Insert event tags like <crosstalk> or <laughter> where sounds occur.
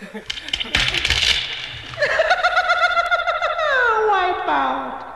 <laughs> Wipe out.